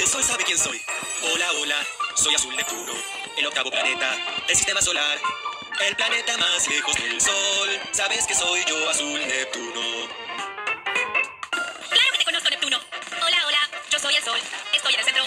el sol sabe quién soy. Hola, hola, soy Azul Neptuno, el octavo planeta del sistema solar. El planeta más lejos del sol. Sabes que soy yo, Azul Neptuno. Claro que te conozco, Neptuno. Hola, hola, yo soy el sol. Estoy en el centro